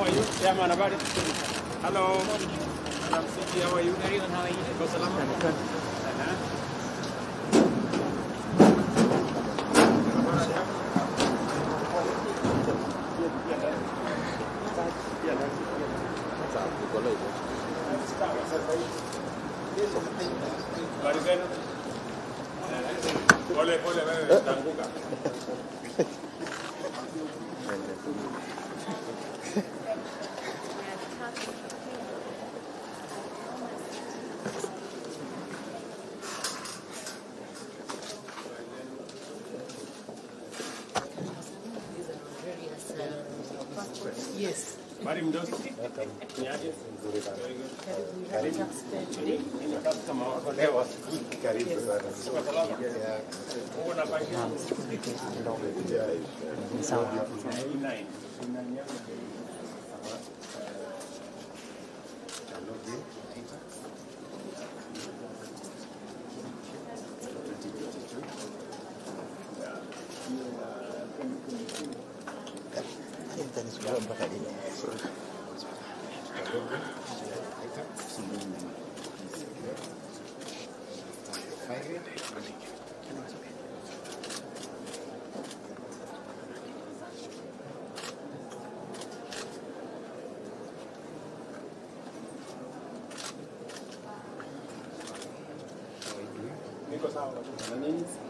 How are you? Chairman, habari? Hello. Madam City, how are you? Very well, how are you? Uko salama? Aha. Habari zenu? Pole Yes. Habari mdogo. Niaje? Nzuri sana. Karibu. Kama wako leo karibu sana. Mungu anapangia. Ndio. Sawa. 9 سبحان Because I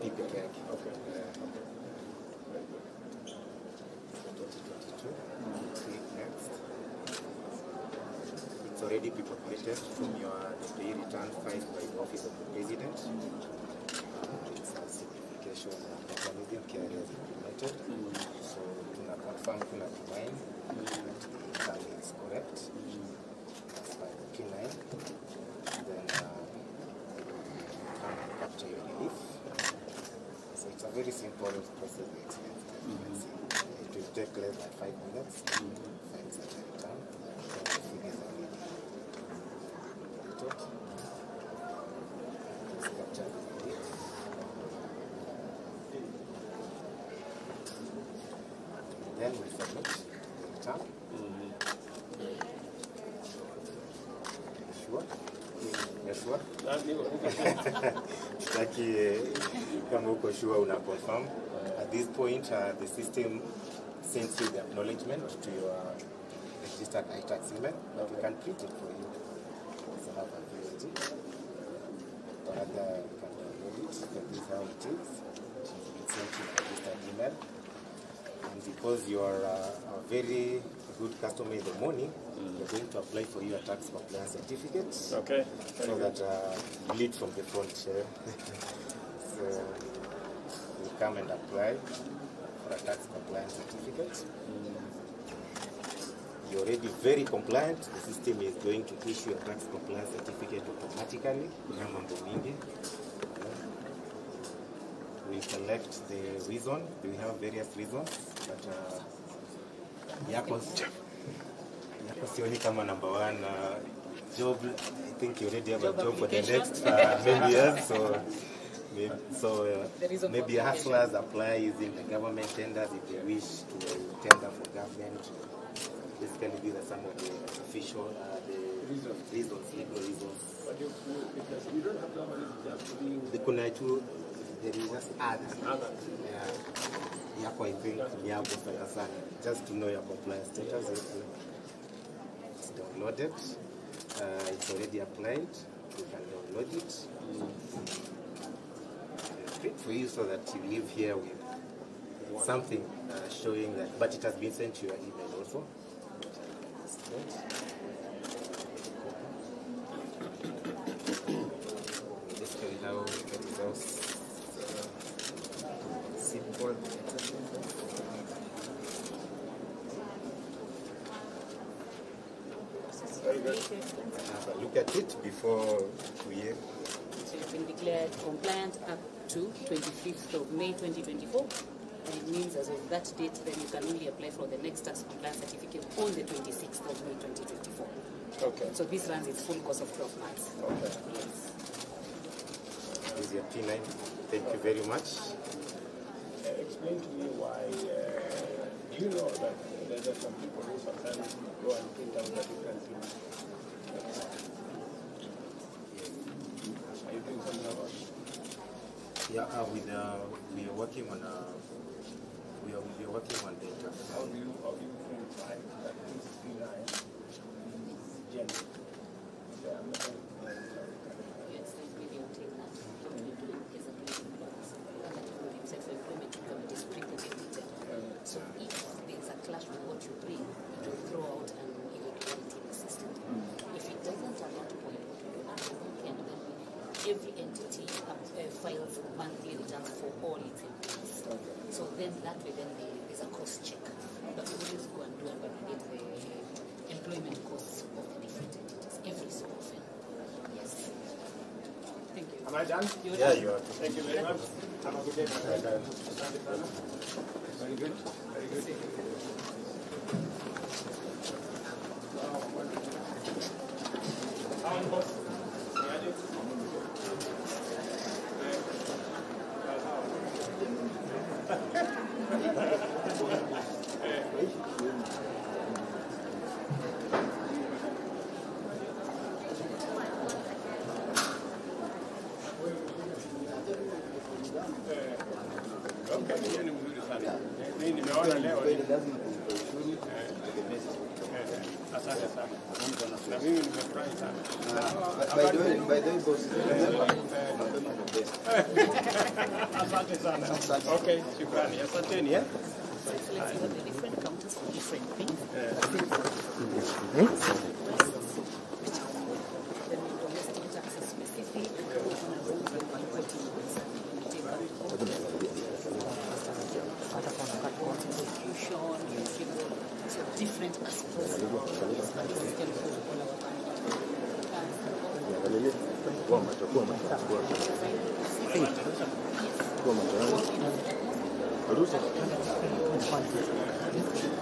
we the. Okay. 2022. Click next. It's already been populated from your pay return filed by the Office of the President. Uh, it's a simplification mechanism implemented. Mm-hmm. So tuna confirm kuna divine mm-hmm. that the is correct. That's by the P9. Then uh, return and capture your relief. So it's a very simple process we expect. Mm-hmm. It will take less than five minutes. Files are returned. Then the figures are ready. Put it. Let's capture the relief. Then we submit the return. You Sure? You sure? Na niko- niko- Confirm. At this point uh, the system sends you the acknowledgement to your registered iTax email. But we can print it for you. So have a VAG. Rather you can download it. So this is how it is. It's sent to your registered email. And because you are uh, a very good customer in the morning, we're going to apply for your tax compliance certificate Okay. so that uh, lead from the front. Uh, so you come and apply for a tax compliance certificate. You're already very compliant. The system is going to issue a tax compliance certificate automatically. Mingi. We select the reason. We have various reasons, but uh, yako yako sioni kama number one uh, job. I think you already have a job for the next uh, many years, so maybe, so uh, maybe hustlers apply using the government tenders if they wish to tender for government. Basically, these are some of the official uh, the reasons, reasons, legal reasons. But you- you- don't have that money to just doing The kuna tu there is just others. Yeah. Yako I think ni sana sana. Just to know your compliance status. It's downloaded. Uh, it's already applied. You can download it. It's for you so that you live here with something uh, showing that, but it has been sent to your email also. Basically, how simple Have a look at it before we So you've been declared compliant up to 25th of May 2024. And it means as of that date, then you can only apply for the next tax compliance certificate on the 26th of May 2024. Okay. So this runs its full course of 12 months. Okay. Yes. is your P9. Thank you very much. Uh, explain to me why. Uh, do you know that some people sometimes go and print out the different things? Are you doing something about it? Yeah, uh, with, uh, we are working on uh, we are, we are working on data. How do you how do you verify that this P9 is genuine? Yeah, I'm not- Yes, there's video tape that what we do is a placement clause. And that will be set for employment to come and display the detail. So if there's a clash with what you bring, it will throw out an irregularity in the system. If it doesn't at that point, what we do at the weekend, then we, every entity uh, uh, files monthly returns for all its employees. So then that way then there's a cost check. But we always go and do and validate the employment costs of the different entities every so often. Yes. Thank you. Am I done? You're Yeah, done. you are. Thank you very much. Have a good day, my friend. Asante sana. Very good. Very good. Hawa ni boss. Ni aje? Eh, sawa. Okay, hiyo ni mzuri sana. Mimi nimeona by the way, boss, Asante sana. Okay. Then so different aspects. Yes, but this is going to all our kuwa macho, kuwa